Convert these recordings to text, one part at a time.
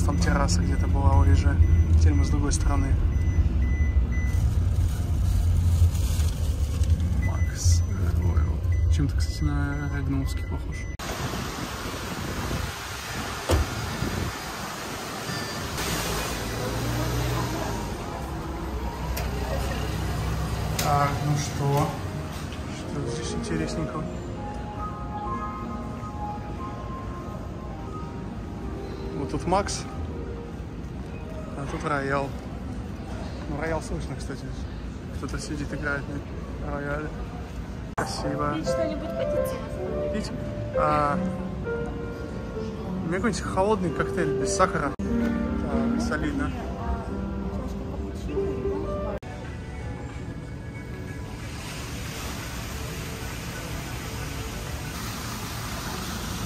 нас там терраса где-то была у Риже. Теперь мы с другой стороны. Макс. Чем-то, кстати, на Регновский похож. Так, ну что? Что здесь интересненького? Тут Макс, а тут Роял. Ну, Роял слышно, кстати. Кто-то сидит, играет на рояле. Спасибо. Пить что-нибудь хотите? Пить? А, мне какой-нибудь холодный коктейль без сахара. Так, солидно.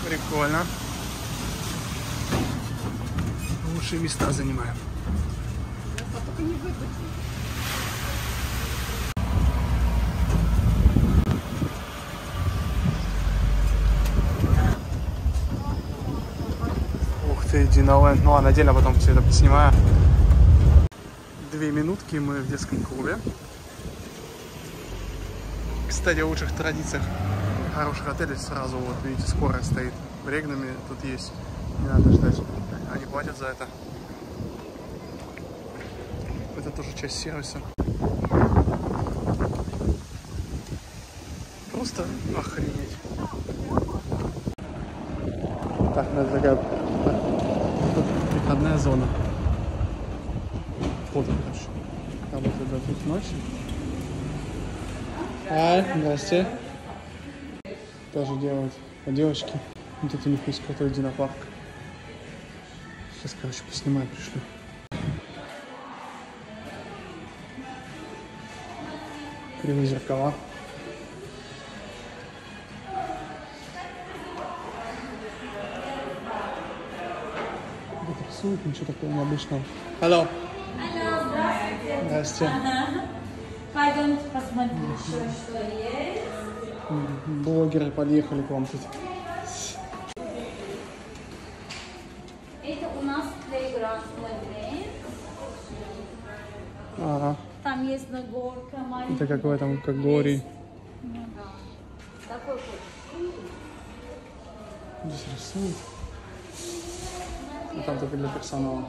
Прикольно. Лучшие места занимаем. Ух ты, Диноленд. Ну ладно, отдельно потом все это поснимаю. Две минутки мы в детском клубе. Кстати, о лучших традициях хороших отелей сразу, вот видите, скорая стоит. В Регнаме тут есть. Не надо ждать. Платят за это. Это тоже часть сервиса. Просто охренеть. Так, это такая тут приходная зона. Фото, короче. Работает до тут ночи. Ай, здрасте. Тоже делают по девочке. Вот тут у них есть крутой динопарк. Сейчас, короче, поснимаю, пришлю. Кривые зеркала. Тут рисуют, ничего такого необычного. Алло. Алло, здравствуйте. Здрасте. Пойдемте посмотрим еще, что есть. Блогеры подъехали к вам тут. Это у нас плейграунд смотри. Ага. Горка маленькая. Это как в этом, как Гори. Ну да. Такой вот. Здесь рисуют. А там только для персонала.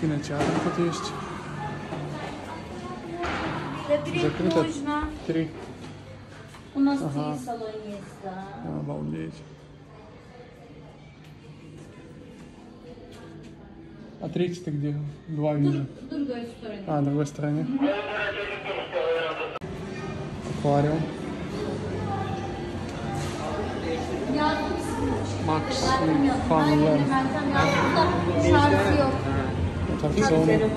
Кинотеатр тут есть. Закрыто. нужно. Три. У нас Ага. три салона есть, да. Обалдеть. А третий ты где? Два вижу. В другой стороне. А, на другой стороне. Аквариум. Макс yok. Аттракционы.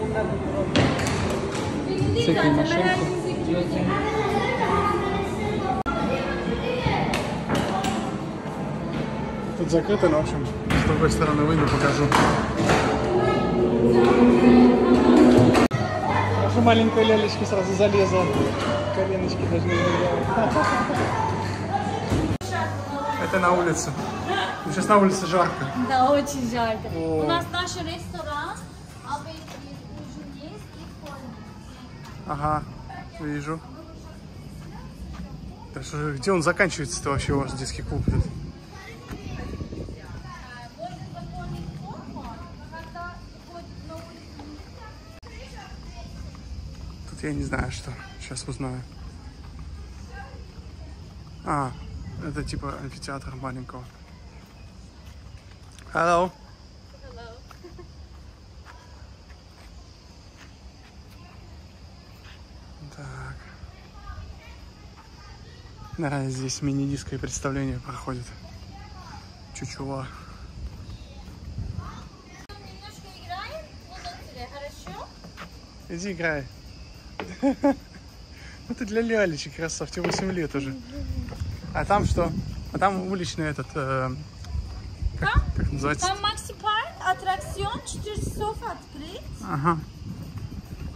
Всякие машинки. Тут закрыто, но в общем, с другой стороны выйду, покажу. Наша маленькая лялечка сразу залезла. Коленочки даже не. Это на улице. Сейчас на улице жарко. Да, очень жарко. О. У нас наш ресторан, а вы ужин есть и форма. Ага, вижу. Да что где он заканчивается-то вообще, у вас детский клуб? этот? Можно заполнить форму, а когда ходит на улицу, Тут я не знаю, что. Сейчас узнаю. А, это типа амфитеатр маленького. Hello. Так. Наверное, здесь мини-диско и представление проходит. Чучула. Иди играй. Ну ты для лялечек, красав, тебе 8 лет уже. А там что? А там уличный этот, э, как, как называется? Там Макси Парк, аттракцион, 4 часов открыт. Ага.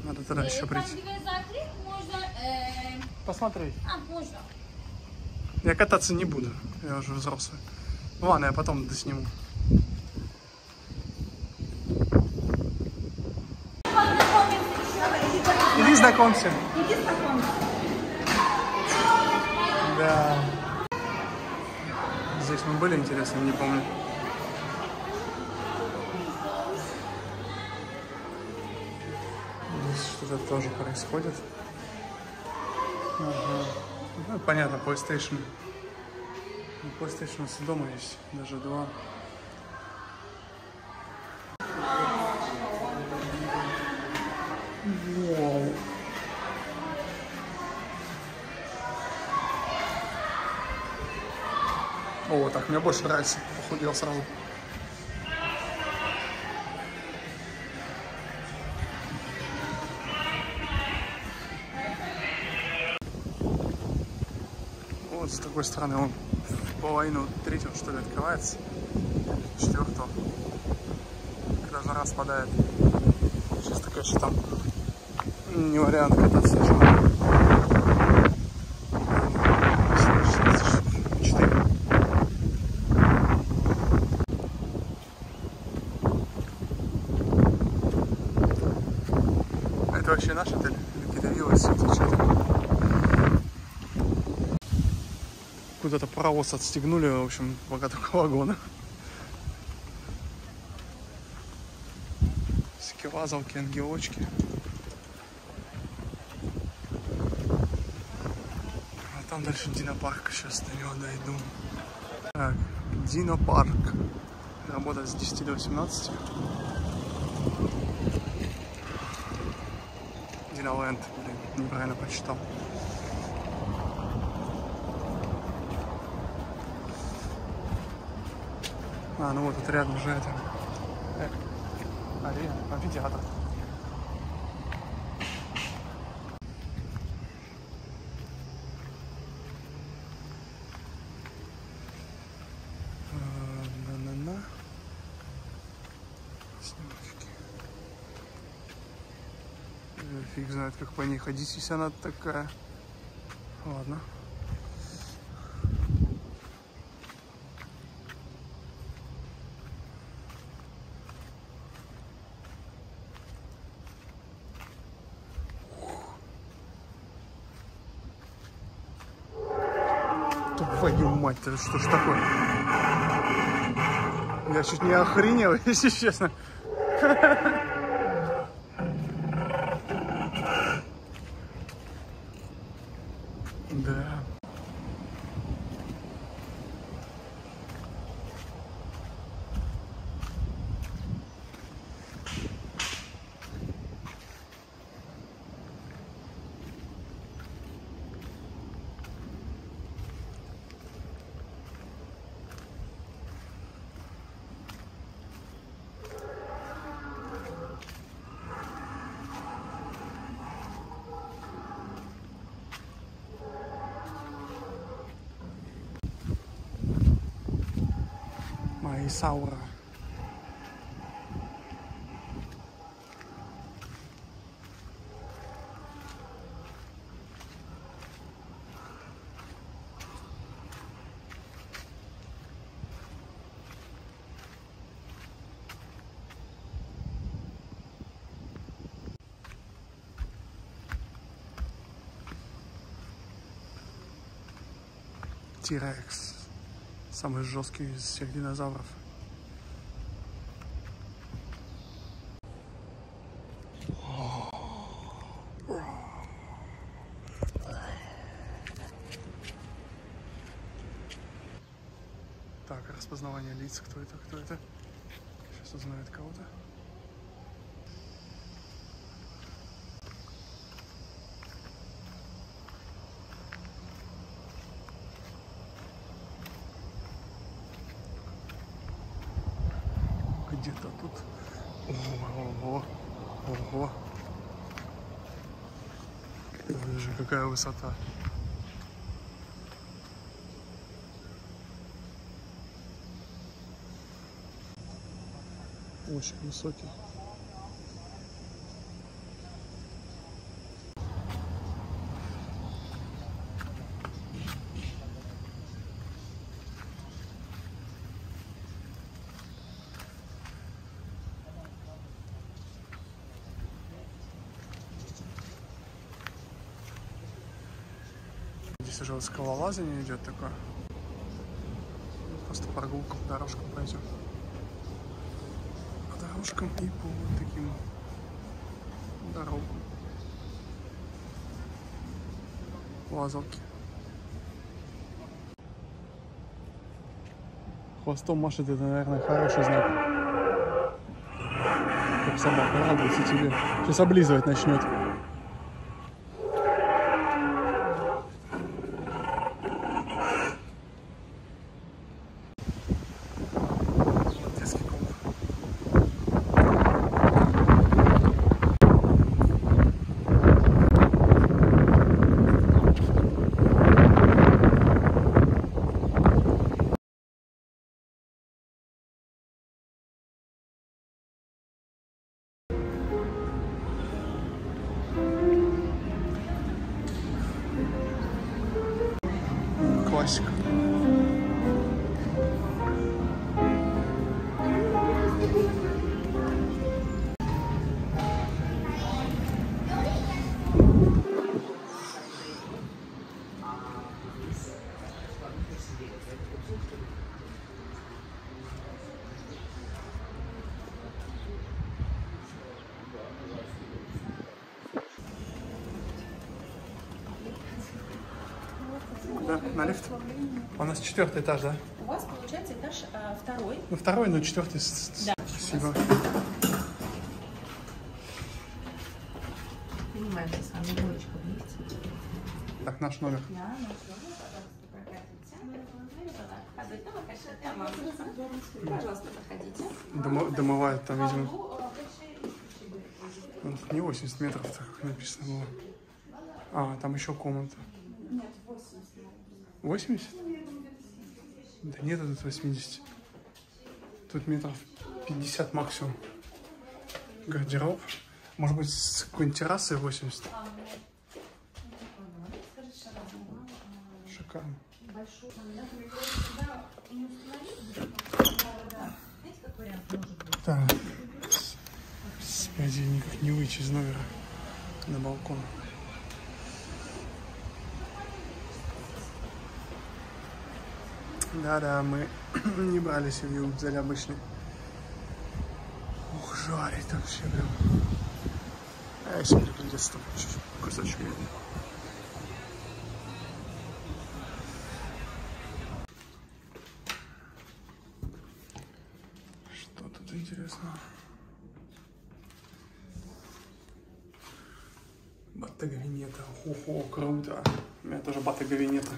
Надо тогда Э, еще Там прийти. где закрыт, можно... э, Посмотреть. А, можно. Я кататься не буду, я уже взрослый. Ладно, я потом досниму. Иди знакомься. Иди знакомься. Да. Здесь мы были, интересно, не помню. Здесь что-то тоже происходит. Ага. Ну, понятно, PlayStation. Ну, PlayStation у дома есть, даже два. Вау. О, так, мне больше нравится. Похудел сразу. Вот с такой стороны он половину третьего, что ли, открывается. Четвертого. Когда жара спадает. Сейчас такая, что там не вариант кататься ничего. Четыре. А Это вообще наш отель? Или какие-то виллы это что-то? Куда-то паровоз отстегнули, в общем, пока только вагоны. Всякие лазалки, ангелочки. А там дальше Динопарк, сейчас до него дойду. Так, Динопарк. Работает с 10 до 18. Диноленд, блин, неправильно прочитал. А, ну вот тут рядом уже это. э, арена, амфитеатр. Снимочки. Э, Фиг знает, как по ней ходить, если она такая. Ладно. Это что ж такое? Я чуть не охренел, если честно. Да. Майсаура. Тирекс. Самый жесткий из всех динозавров. Так, распознавание лиц. Кто это? Кто это? Сейчас узнает кого-то. Где-то тут. Ого, ого. Же какая высота. очень высокий. Здесь уже вот скалолазание идет такое. Просто прогулка по дорожкам пройдем. Дорожкам и по вот таким дорогам. Лазалки. Хвостом машет, это, наверное, хороший знак. Как собака радуется тебе. Сейчас облизывать начнет. На лифт. У нас четвертый этаж, да? У вас получается этаж а, второй. Ну, второй, но четвертый. Да. Спасибо. Понимаем, с вами вместе. Так, наш номер. Да, ну что, пожалуйста, проходите. Домо- домывают там, видимо. Ну, тут не 80 метров, так как написано было. А, там еще комната. Нет, 80. 80? Да нет, тут 80. Тут метров 50 максимум. Гардероб. Может быть, с какой-нибудь террасой 80. Шикарно. Так. Спяди никак не выйти из номера на балкон. Да-да, мы не брали семью, взяли обычный. Ух, жарит вообще прям. А если мне придется там чуть-чуть кусочек еды. Что тут интересного? Баттега Венета. Ого, круто. У меня тоже Баттега Венета.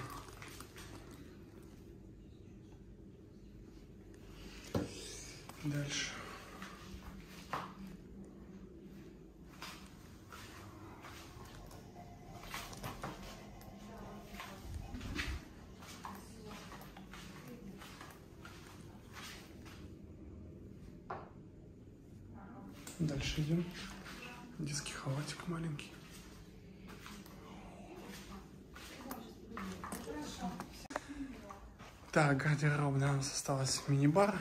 Дальше. Дальше идем. Детский халатик маленький. Так, гардеробная у нас осталась мини-бар.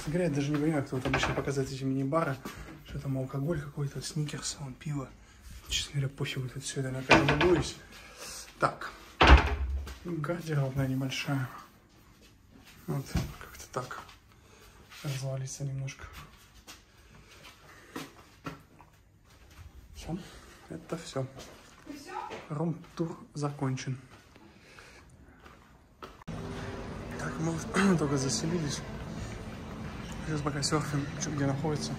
Честно говоря, я даже не понимаю, кто вот обычно показывает эти мини-бары. Что там алкоголь какой-то, сникерс, вон, пиво. Честно говоря, пофигу тут все это на каждом любуюсь. Так, гардеробная небольшая. Вот, как-то так. Развалится немножко. Все, это все. Рум-тур закончен. Так, мы только заселились. Сейчас пока серфим, что где находится.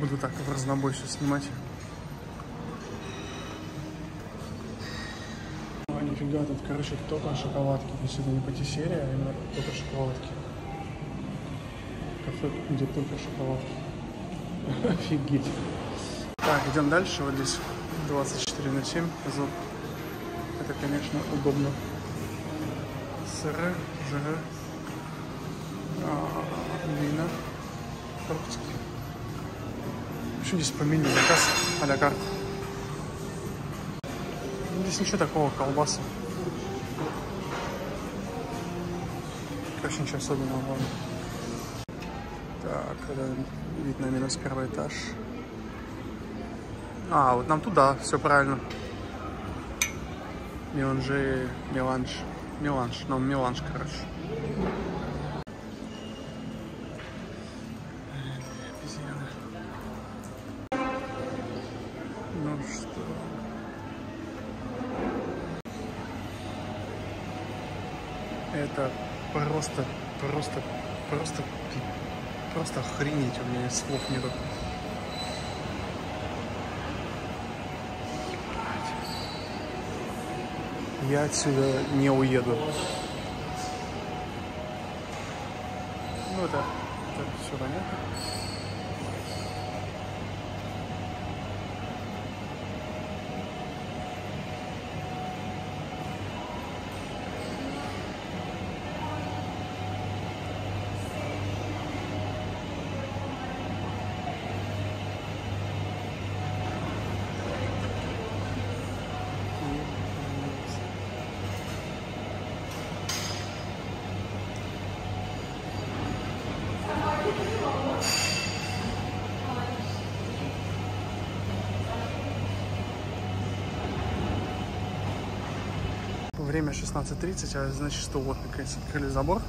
Буду так в разнобой все снимать. А, нифига, тут, короче, только шоколадки. Есть это не патиссерия, а именно только шоколадки. Кафе, где только шоколадки. Офигеть. Так, идем дальше. Вот здесь 24 на 7. Зуб. Это, конечно, удобно. Жиры, а, вина, фруктики. Что здесь по меню? Заказ а-ля карт. Здесь ничего такого, колбасы. Короче, ничего особенного. Так, это вид на минус первый этаж. А, вот нам туда, все правильно. Меланжи, меланж, меланж, ну меланж, короче. Меня слов нету. Я отсюда не уеду. 16.30, а значит, что вот наконец открыли забор.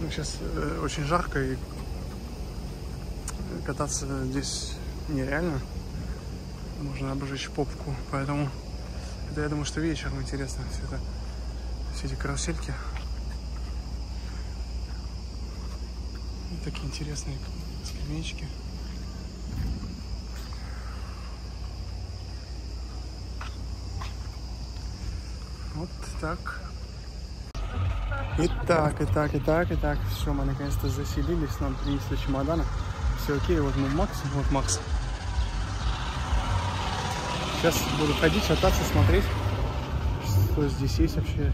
Ну, сейчас э, очень жарко и кататься здесь нереально. Можно обжечь попку, поэтому это я думаю, что вечером интересно все это, все эти карусельки. И такие интересные скамеечки. Так. Итак, итак, итак, итак. Все, мы наконец-то заселились. Нам принесли чемоданы. Все окей, вот мы Макс. Вот Макс. Сейчас буду ходить, шататься, смотреть, что здесь есть вообще.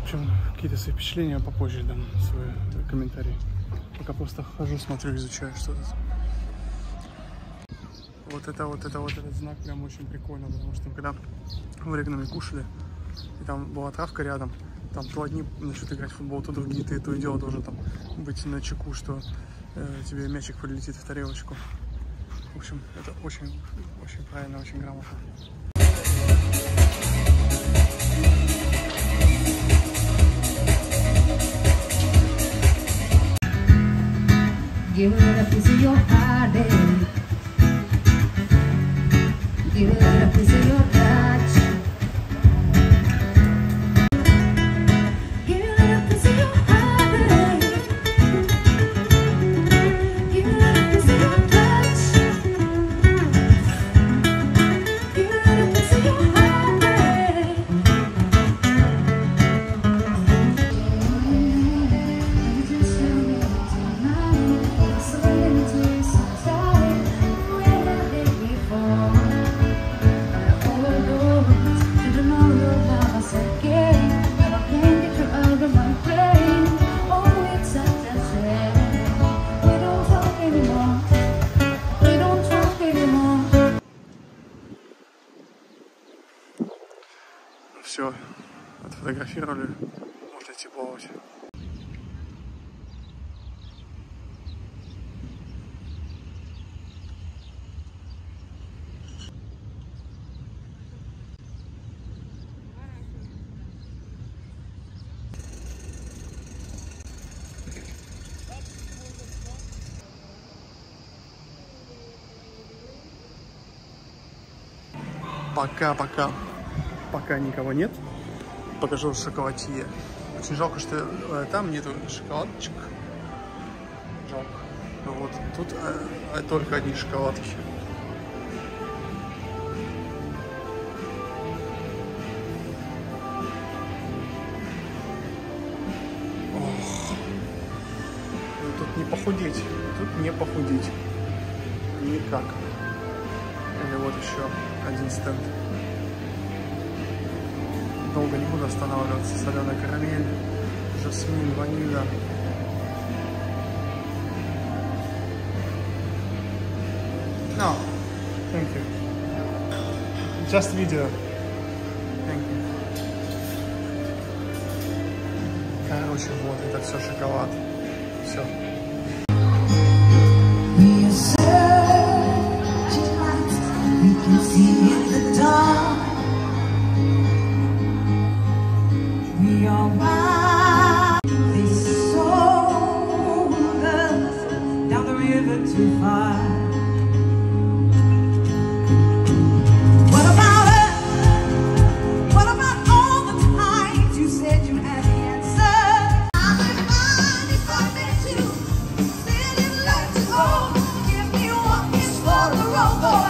В общем, какие-то свои впечатления попозже дам свой комментарий. Пока просто хожу, смотрю, изучаю, что тут. Вот это, вот это, вот этот знак прям очень прикольно, потому что когда в Регнаме кушали, там была травка рядом, там то одни начнут играть в футбол, то другие, ты то и дело должен там быть на чеку, что э, тебе мячик прилетит в тарелочку. В общем, это очень, очень правильно, очень грамотно. Give it piece of your heartache. Give it piece of your Пока, пока, пока никого нет. Покажу шоколадье. Очень жалко, что э, там нету шоколадочек. Жалко. Вот тут э, э, только одни шоколадки. Ну, тут не похудеть. Тут не похудеть. Никак. Или вот еще один стенд. Долго не буду останавливаться. Соленая карамель, жасмин, ванилья. No, thank you. Just video. Thank you. Короче, вот это все шоколад. Все. go, go.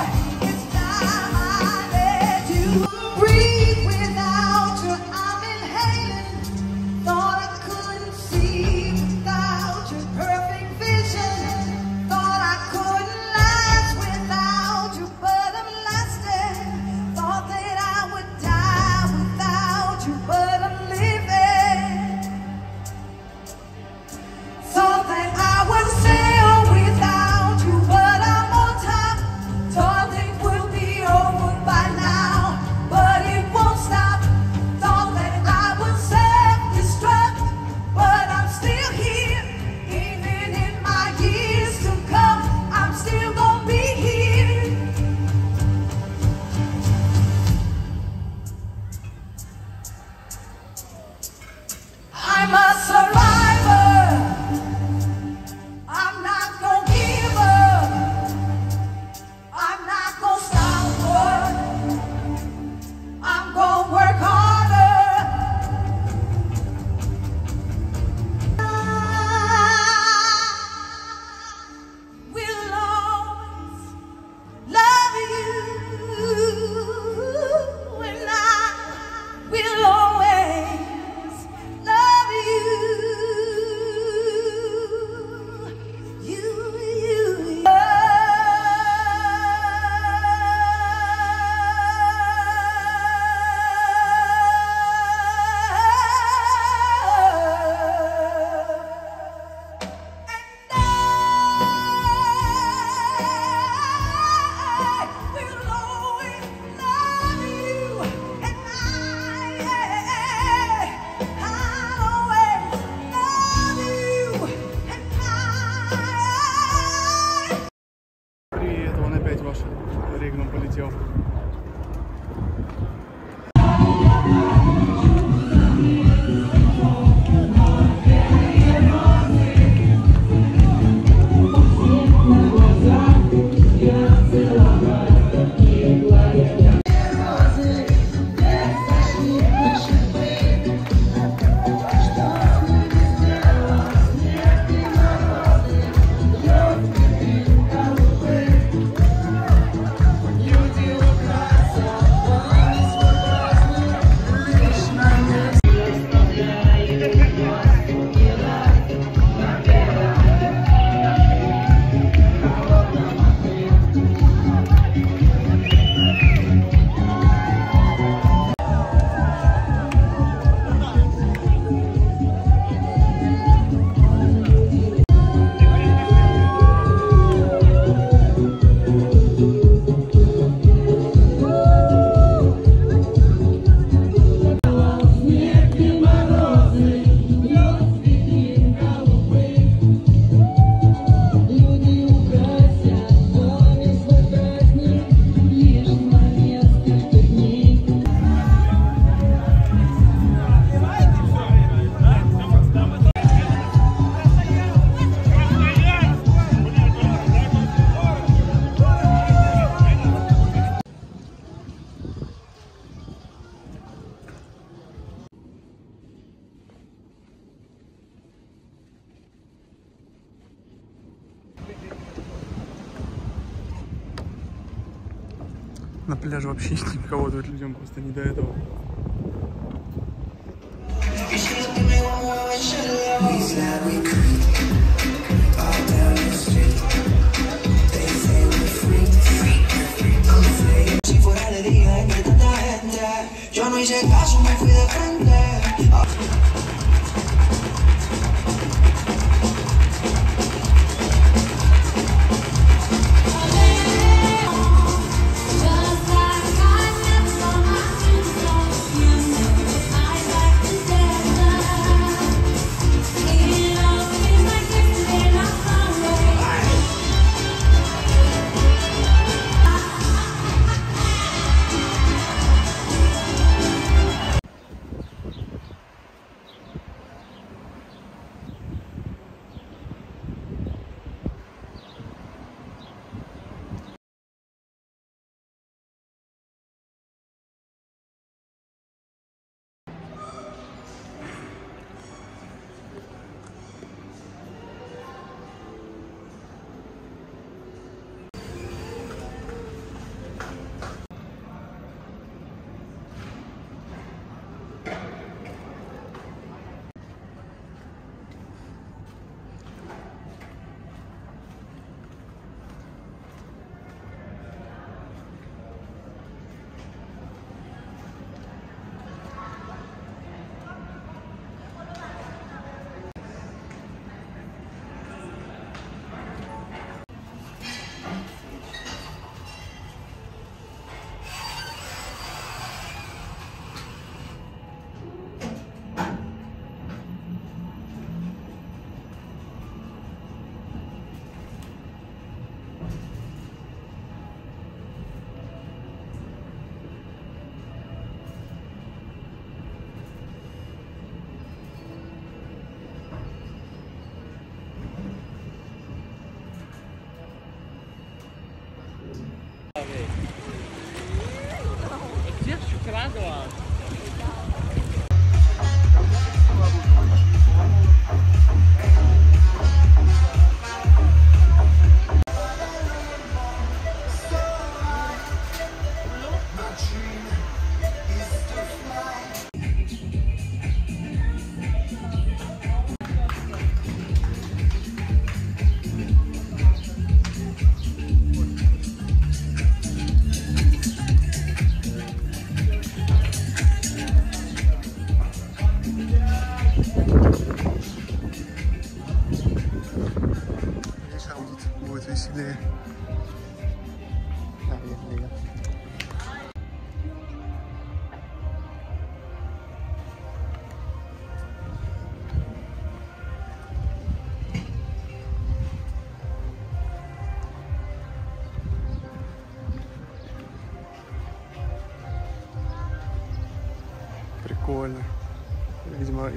Вообще нет никого, тут людям просто не до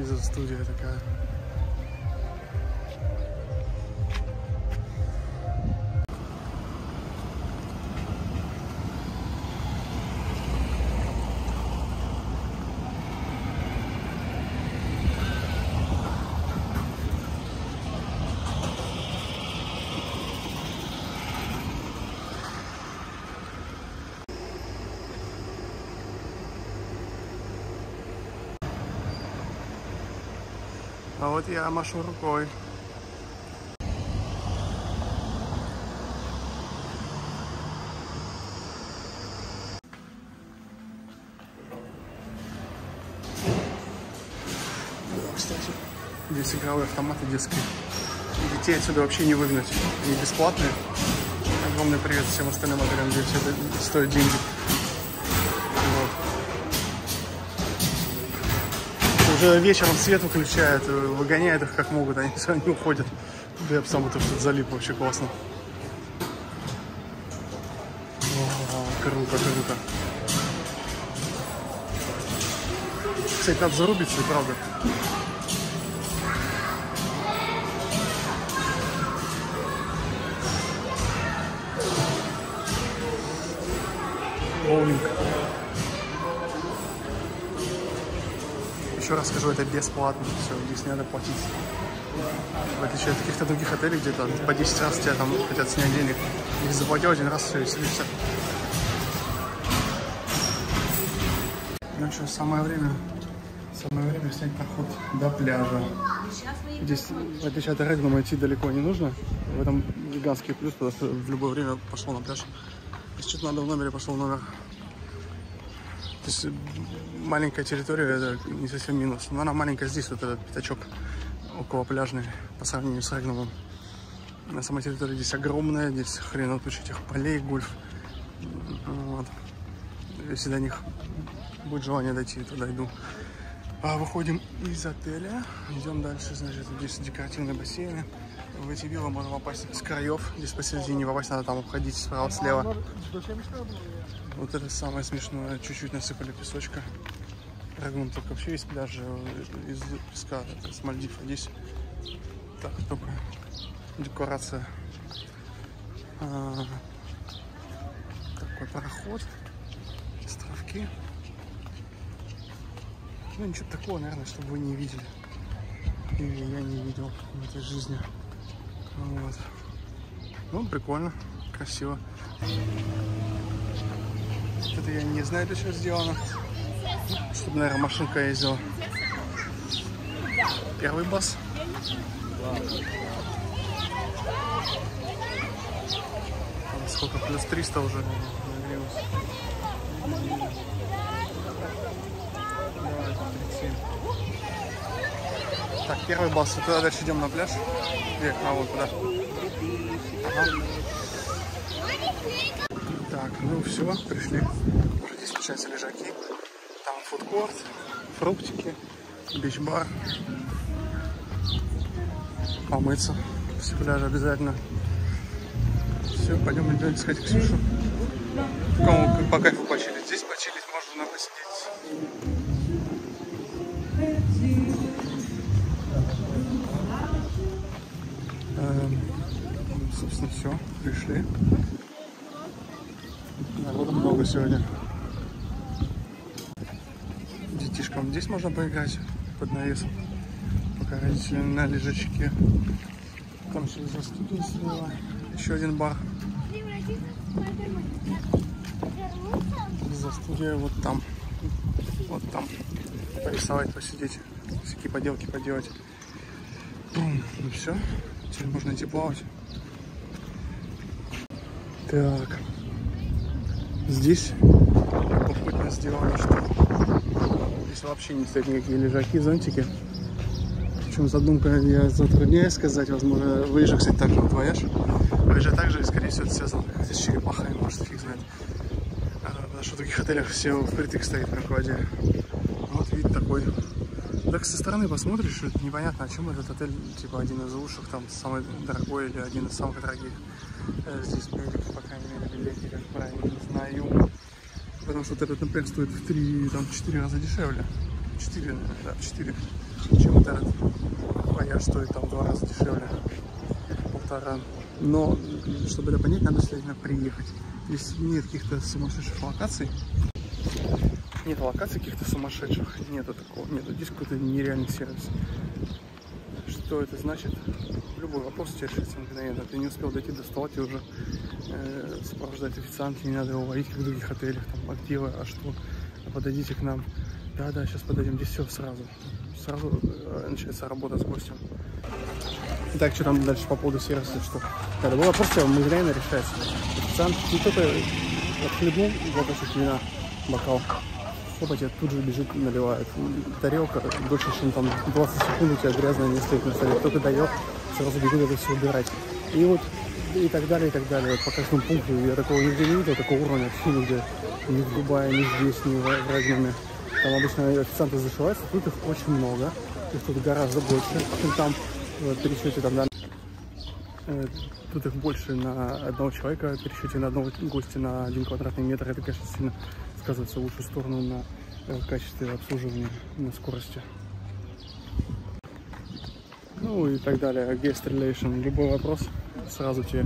Видимо, из-за студия такая. Вот я машу рукой. Кстати, здесь игровые автоматы детские. Детей отсюда вообще не выгнать. Они бесплатные. Огромный привет всем остальным отелям, где все это стоит деньги. Уже вечером свет выключают, э, выгоняют их как могут, они все не уходят. Да я бы сам это залип, вообще классно. О, круто, круто. Кстати, надо зарубиться, правда. Скажу, это бесплатно. Все, здесь не надо платить. В отличие от каких-то других отелей, где то по 10 раз тебя там хотят снять денег. Их заплатил один раз, все, и сидишься. Ну что, самое время. Самое время снять проход до пляжа. Здесь, в отличие от Регнума, идти далеко не нужно. В этом гигантский плюс, потому что в любое время пошел на пляж. Если что-то надо в номере, пошел в номер. То есть маленькая территория, это не совсем минус. Но она маленькая здесь, вот этот пятачок около пляжный, по сравнению с Регнумом. На самой территории здесь огромная, здесь хрен туча этих полей, гольф. Вот. Если до них будет желание дойти, то дойду. А, выходим из отеля, идем дальше, значит, здесь декоративные бассейны. В эти виллы можно попасть с краев, здесь посередине попасть надо там обходить справа-слева. Вот это самое смешное, чуть-чуть насыпали песочка. Рагун только вообще есть пляжи из песка, с Мальдив, а здесь так, только декорация. А, такой пароход, островки. Ну, ничего такого, наверное, чтобы вы не видели. Или я не видел в этой жизни. Вот. Ну, прикольно, красиво. Это я не знаю, для чего сделано. Чтобы, наверное, машинка ездила. Первый бас. Там сколько? Плюс 300 уже нагрелось. Давай, там 37. Так, первый бас. И туда дальше идем на пляж. Где? А, вот туда. Ага. Так, ну все, пришли. Уже здесь включаются лежаки. Там фудкорт, фруктики, бич-бар. Помыться с пляжа обязательно. Все, пойдем идем искать Ксюшу. Кому по кайфу почилить. Здесь почилить можно посидеть. Эм, собственно, все, пришли. Много сегодня. Детишкам здесь можно поиграть под навесом. Пока родители на лежачке. Там через за студию слева. Еще один бар. За студией вот там. Вот там. Порисовать, посидеть. Всякие поделки поделать. Бум. Ну все. Теперь можно идти плавать. Так. Здесь попутно сделано, что здесь вообще не стоят никакие лежаки, зонтики. Причем задумка я затрудняюсь сказать, возможно, выезжай, кстати, также вот вояж. Выезжай также, скорее всего, это связано с черепахой, может, фиг знает. А, Потому что в других отелях все впритык стоит, как в воде. Вот вид такой. Так со стороны посмотришь, непонятно, о чем этот отель, типа один из лучших, там самый дорогой или один из самых дорогих. Э, Здесь были, по крайней мере, билеты, как правильно, знаю. Потому что вот этот, например, стоит в 3-4 раза дешевле. 4, да, 4, чем вот этот вояж стоит там в два раза дешевле, полтора. Но, чтобы это понять, надо сюда приехать. Здесь нет каких-то сумасшедших локаций, нет локаций каких-то сумасшедших, нету такого, нету. Здесь какой-то нереальный сервис. Что это значит? Любой вопрос у тебя решится мгновенно. Ты не успел дойти до стола, тебе уже э, сопровождает официант, не надо его ловить, как в других отелях, там, а где вы, а что, подойдите к нам. Да-да, сейчас подойдем, здесь все сразу. Сразу э, начинается работа с гостем. Так, что там дальше по поводу сервиса, что да, любой вопрос у тебя мгновенно решается. Официант не только отхлебнул глоточек вина, бокал, Опа, тебе тут же бежит, наливает. Тарелка дольше, чем там 20 секунд у тебя грязная не стоит на столе. Кто-то доел, сразу бегут это все убирать. И вот и так далее, и так далее. Вот по каждому пункту я такого нигде не видел, такого уровня вообще нигде. Ни в Дубае, ни здесь, ни в Регнаме. Там обычно официанты зашиваются, тут их очень много. Их тут гораздо больше, чем там. Вот, пересчете там, да, Э, Тут их больше на одного человека, пересчете на одного гостя на один квадратный метр. Это, конечно, сильно сказывается в лучшую сторону на э, качестве обслуживания, на скорости. Ну и так далее. Guest relation. Любой вопрос, сразу тебе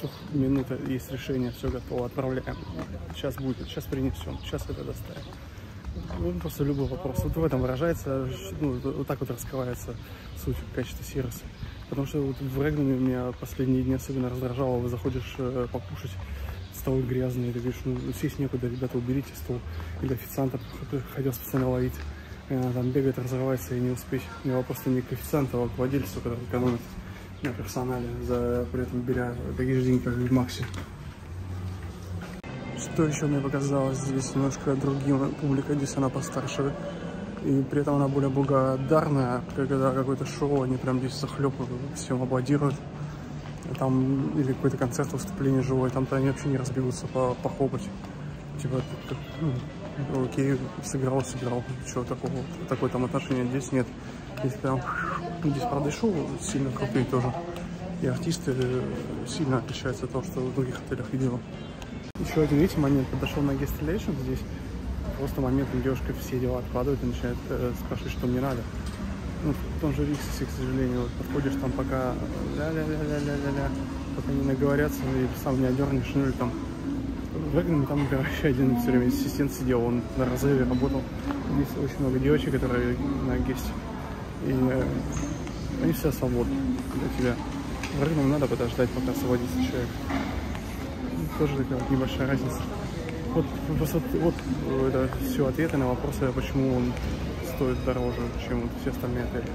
тут минута есть решение, все готово, отправляем. Сейчас будет, сейчас принесем, сейчас это доставим. Ну, просто любой вопрос. Вот в этом выражается, ну, вот так вот раскрывается суть качества сервиса. Потому что вот в Регнаме меня последние дни особенно раздражало, вы заходишь э, покушать, столы грязные, ты говоришь, ну сесть некуда, ребята, уберите стол. Или официанта хотел специально ловить. Она там бегает, разрывается и не успеть. У него просто не к официанту, а владельцу, который экономит на персонале, за, при этом беря такие же деньги, как в Максе. Что еще мне показалось здесь немножко другим, публика здесь она постарше, и при этом она более благодарная, когда какое-то шоу, они прям здесь захлебывают, всем аплодируют. Там или какой-то концерт, выступление живое, там-то они вообще не разбегутся по, похлопать. Типа, как, ну, окей, сыграл, сыграл, чего такого, такое там отношение здесь нет. Здесь прям, ну, здесь, правда, и шоу сильно крутые тоже. И артисты э, сильно отличаются от того, что в других отелях видел. Еще один, видите, момент. Подошел на guest relation здесь. Просто моментом девушка все дела откладывает и начинает э, спрашивать, что мне надо. Ну, в том же Риксе, к сожалению, вот подходишь там пока ля-ля-ля-ля-ля-ля, пока не наговорятся, и сам не одернешь, ну или там Регнаме там, вообще один все время ассистент сидел, он на разрыве работал. Здесь очень много девочек, которые на гесте. И э, они все свободны для тебя. Регнаме надо подождать, пока освободится человек. Тоже такая вот небольшая разница. Вот, просто вот, вот это все ответы на вопросы, почему он стоит дороже, чем все остальные отели.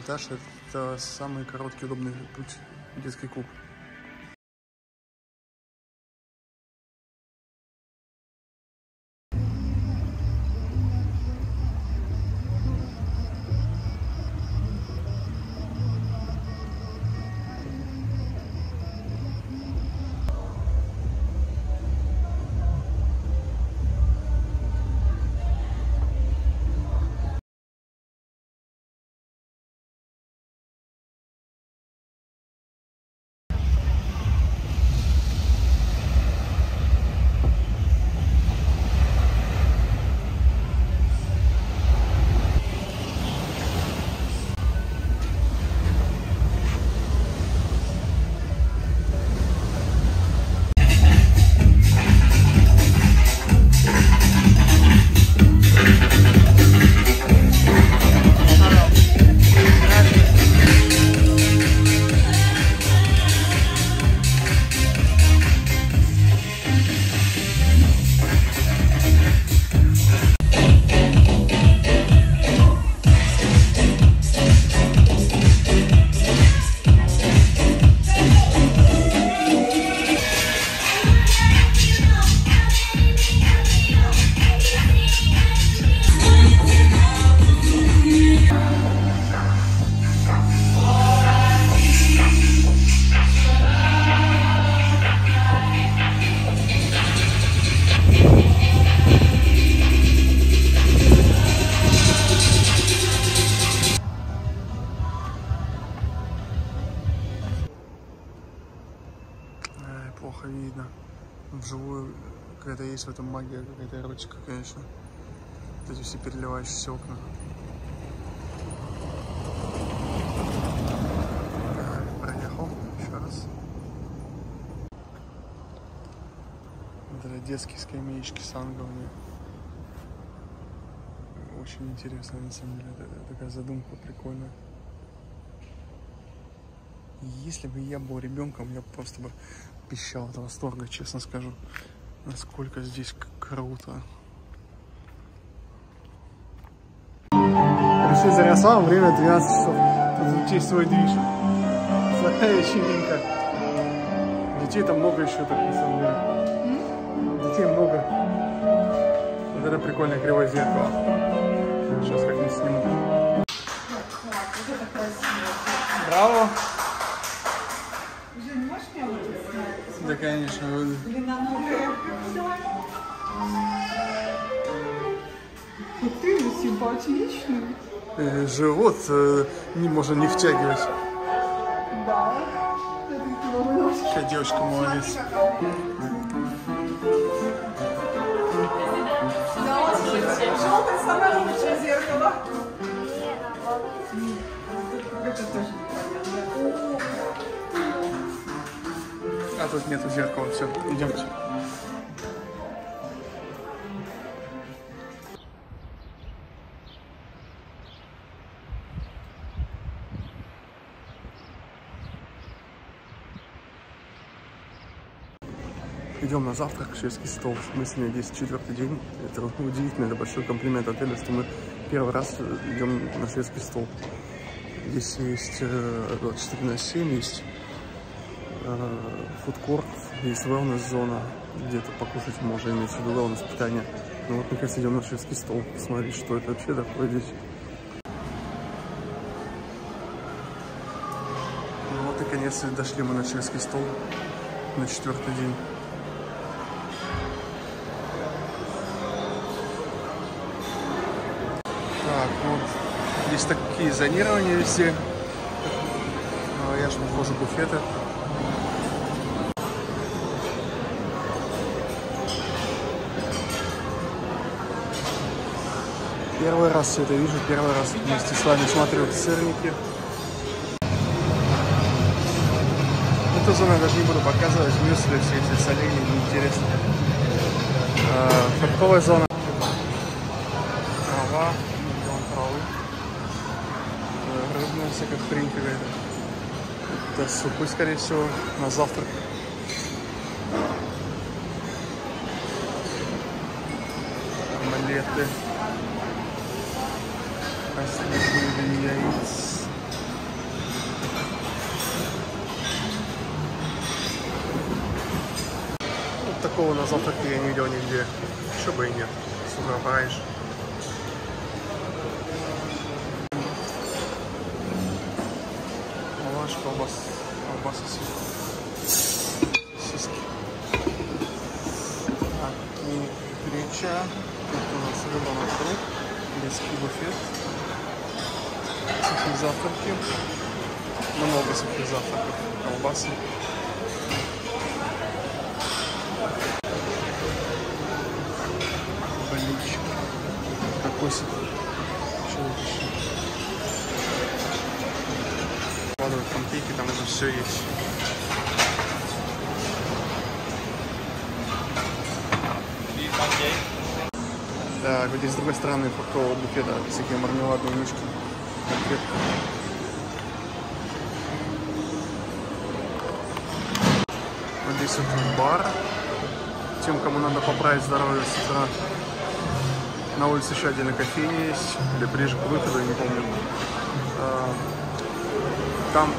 Второй этаж. Это самый короткий удобный путь в детский клуб. Эротика, конечно. Вот эти все переливающиеся окна. Так, проехал еще раз. Это детские скамеечки с ангелами. Очень интересно, на самом деле. Такая задумка прикольная. Если бы я был ребенком, я просто бы пищал от восторга, честно скажу. Насколько здесь круто. Решили за Ярославом, время 12 часов. Тут свой движ. Своя вечеринка. Детей там много еще так на самом деле. Детей много. Вот это прикольное кривое зеркало. Сейчас как-нибудь сниму. Браво! Конечно. вы- Ты же симпатичный. э, Живот э, не можно не втягивать. Да. Какая девочка молодец. Желтое самое лучшее зеркало. Это тоже А тут нету зеркала, все, идемте. Идем на завтрак, шведский стол. Мы сегодня здесь четвертый день. Это удивительно, это большой комплимент отеля, что мы первый раз идем на шведский стол. Здесь есть э, 24 на 7, есть э, фудкорт, есть wellness-зона, где-то покушать можно, имеется в виду wellness питание. Ну вот, наконец, идем на шведский стол, посмотреть, что это вообще такое здесь. Ну вот, наконец, дошли мы на шведский стол на четвертый день. Так, вот здесь такие зонирования везде. Ну, я же вхожу буфеты. Первый раз все это вижу, первый раз вместе с вами смотрю сырники. Эту зону я даже не буду показывать, мюсли, все эти соленья, неинтересно. А, Фруктовая зона. Трава, миллион травы. Э, Рыбная всякая хрень какая-то. Это супы, скорее всего, на завтрак. Омлеты. Красные блюда яиц. Вот такого на завтрак я не видел нигде. Еще бы и нет. С утра пораньше. Лаваш, колбас, колбасы, сосиски. Так, мини-греча. Тут у нас рыба на круг. Детский буфет. Сухие завтраки. Много сухих завтраков. Колбасы. Блинчик. Что тут еще? Вкладывают панкейки, там уже все есть. Да, вот здесь с другой стороны фруктового буфета всякие мармеладные мишки. конфетки. Здесь вот бар. Тем, кому надо поправить здоровье с утра. На улице еще отдельно кофейня есть. Или ближе к выходу, я не помню. А, Там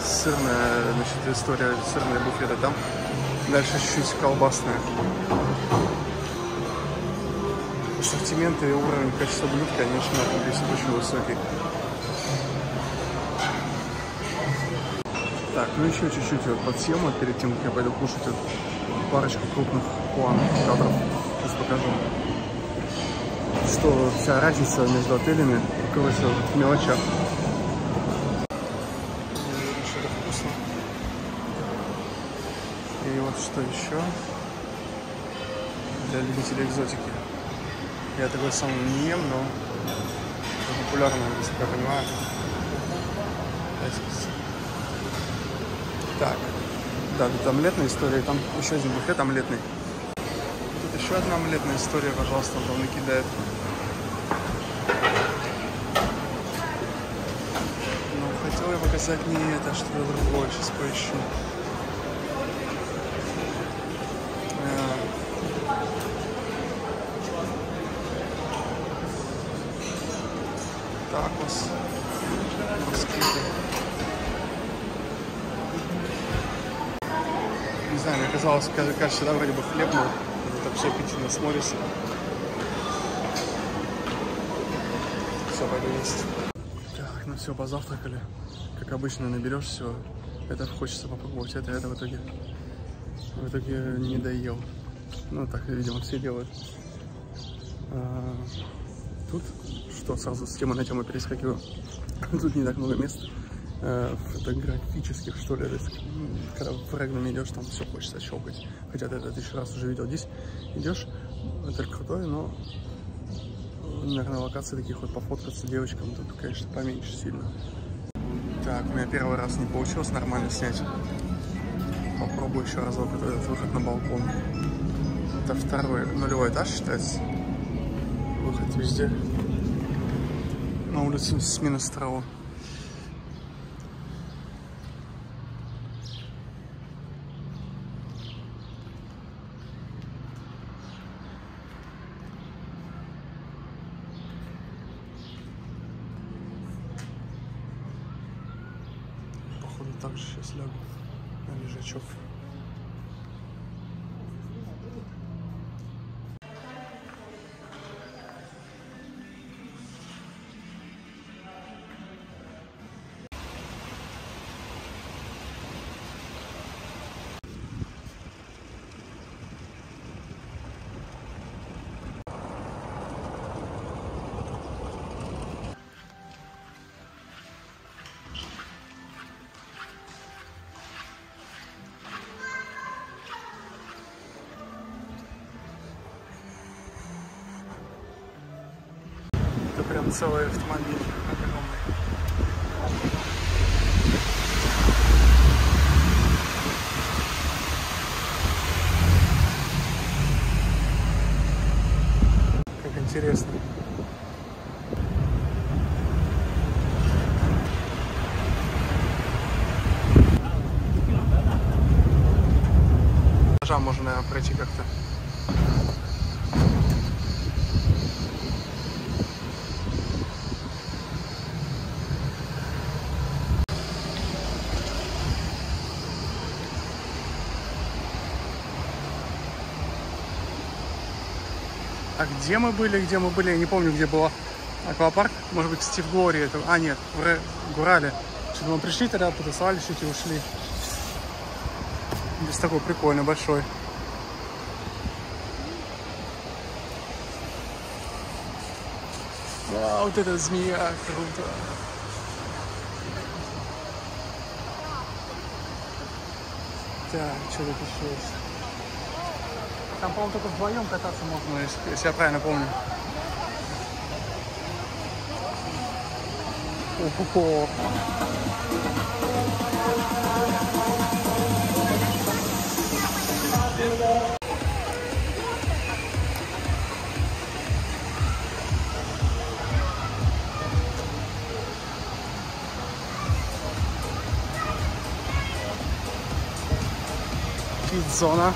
сырная, значит, история сырные буфеты. Там дальше чуть-чуть колбасная. Ассортимент и уровень качества блюд, конечно, здесь очень высокий. Так, ну еще чуть-чуть вот под тему, перед тем, как я пойду кушать вот парочку крупных планов, кадров. Сейчас покажу. Что вся разница между отелями кроется в мелочах. Что-то вкусно. И вот что еще для любителей экзотики. Я такой сам не ем, но популярно, насколько я понимаю. Так, да, тут омлетная история, там еще один буфет омлетный. Тут еще одна омлетная история, пожалуйста, он накидает. Но хотел я показать не это, а что-то другое, сейчас поищу. Кажется, да, вроде бы хлеб, но это все аппетитно смотрится. Все, пойду есть. Так, ну все, позавтракали. Как обычно, наберешь все. Это хочется попробовать, это, это в итоге, в итоге не доел. Ну, так, видимо, все делают. А, Тут, что сразу с темы на тему перескакиваю, тут не так много мест э, фотографических, что ли. То есть, когда Регнуме идешь, там все хочется щелкать. Хотя ты это тысячу раз уже видел. Здесь идешь, отель крутой, но, наверное, локации таких вот пофоткаться девочкам тут, конечно, поменьше сильно. Так, у меня первый раз не получилось нормально снять. Попробую еще разок вот этот выход на балкон. Это второй, нулевой этаж считается. Выход везде. На улице с минус второго. Целый автомобиль огромный. Как интересно. Можно пройти как-то. А где мы были, где мы были, я не помню, где было аквапарк. Может быть, в Глории. Это... А, нет, в Ре- Гурале. Что-то мы пришли тогда, потусовали чуть и ушли. Здесь такой прикольный, большой. А, вот эта змея, круто. Так, что тут еще есть? Там, по-моему, только вдвоем кататься можно, если, если я правильно помню. Ого. Кидзона.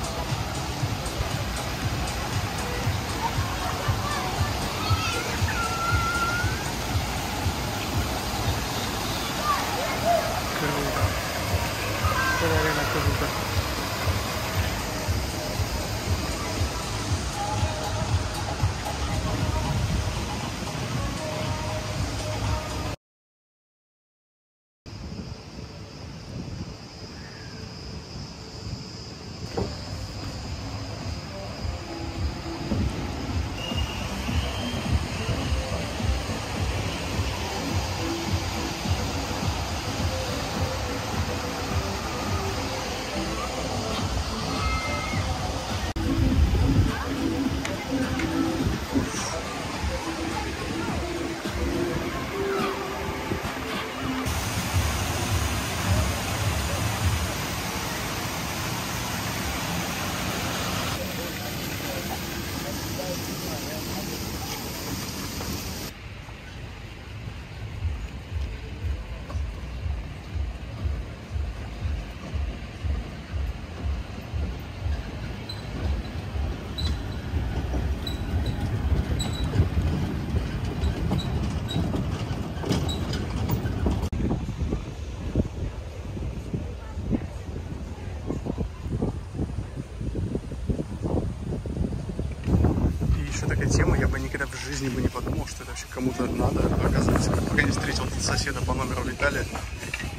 Кому-то надо. Оказывается, пока не встретил соседа по номеру в Италии,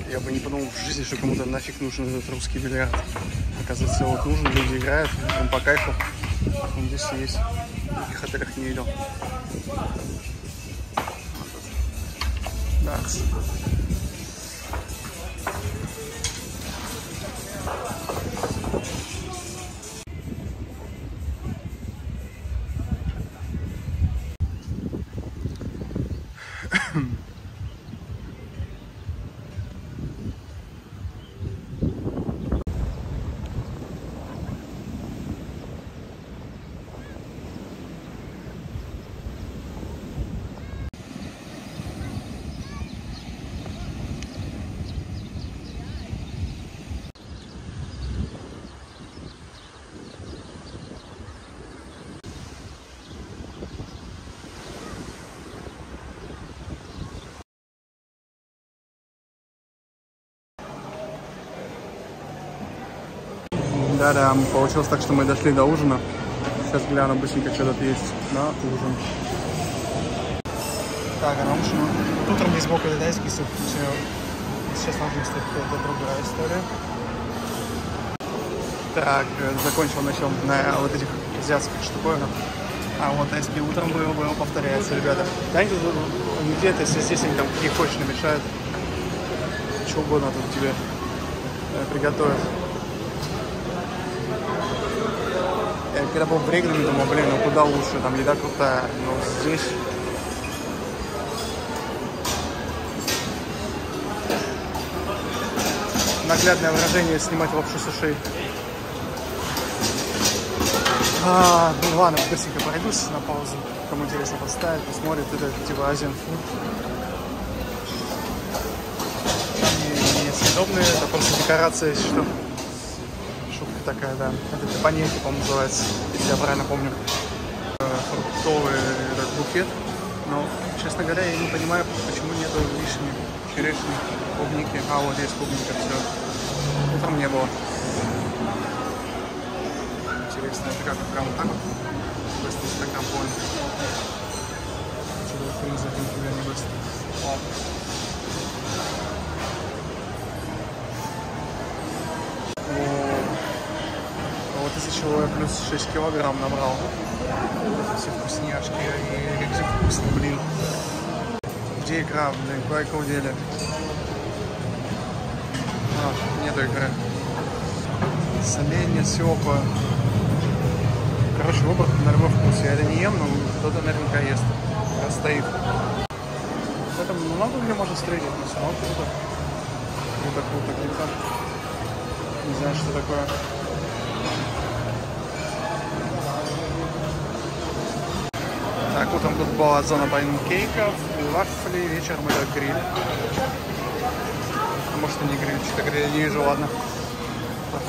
я бы не подумал в жизни, что кому-то нафиг нужен этот русский бильярд. Оказывается, вот нужен, люди играют, он по кайфу. Он здесь есть. В других отелях не видел. Дартс. Да-да, получилось так, что мы дошли до ужина. Сейчас гляну быстренько, что тут есть на ужин. Так, а на ужин утром здесь был китайский суп. Сейчас на ужин стоит какая-то другая история. Так, э, закончил на чем? На вот этих азиатских штуковинах. А вот если утром было, было повторяется, ребята. Да, они тут э, где-то, если здесь они там какие хочешь намешают. Что угодно тут тебе э, приготовят. Когда был в Регнеме, думал, блин, ну куда лучше, там еда крутая. Но здесь... Наглядное выражение снимать лапшу с ушей. А, ну ладно, быстренько пройдусь на паузу. Кому интересно, поставить, посмотрит. Это типа Азиан Фуд. И несъедобные, это просто декорация, если что. Такая, да. Это топаньки, по-моему, называется, если я правильно помню. Э, Фруктовый этот букет. Но, честно говоря, я не понимаю, почему нету вишни, черешни, клубники. А, вот есть клубника, все. Утром не было. Интересно, это как, прям вот так вот? È staccampone. Ce l'ho presa anche bene questo. Чего я плюс 6 килограмм набрал. Все вкусняшки и как же вкусно, блин. Где игра, блин, куда удели? А, нету игры. Соленье, сёпа. Короче, выбор на любой вкус. Я это не ем, но кто-то наверняка ест. Стоит. Это много где можно встретить, но все равно круто. Круто, круто, круто. Не знаю, что такое. Тут была зона панкейков, вафли, вечером это гриль. А может и не гриль, что-то гриля не вижу, ладно.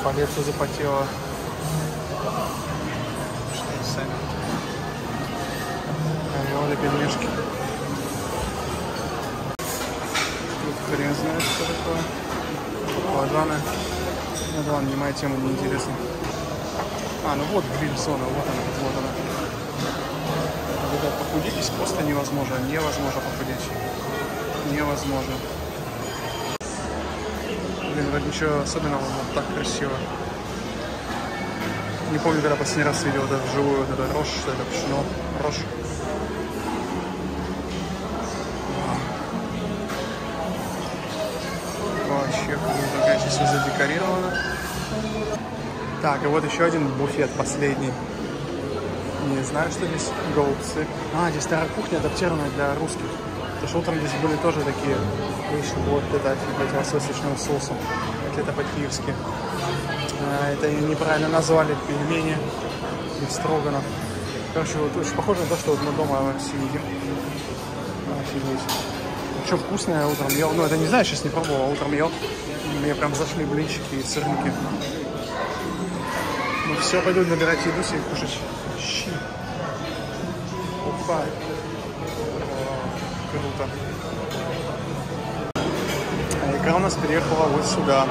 Палец все запотело. Что это сами? Равиоли, пельмешки. Тут хрен знает, что такое. Баклажаны. Ну да ладно, не моя тема, неинтересно. А, ну вот гриль-зона, вот она, вот она. Похудеть просто невозможно. Невозможно похудеть. Невозможно. Блин, вроде ничего особенного, но так красиво. Не помню, когда последний раз видел это вживую, вот это рожь, что это пшено, рожь. Вообще круто, конечно, все задекорировано. Так, и вот еще один буфет последний. Не знаю, что здесь голубцы. А, здесь старая кухня, адаптированная для русских. Потому что утром здесь были тоже такие вещи. Вот это офигеть, лосось с сочным соусом. Это по-киевски. А, это неправильно назвали пельмени и строганов. Короче, вот очень похоже на то, что вот мы дома сидим. Офигеть. Что вкусное утром ел. Ну, это не знаю, сейчас не пробовал, а утром ел. Мне прям зашли блинчики и сырники. Ну все, пойду набирать еду себе кушать. Опа. Круто. А икра у нас переехала вот сюда.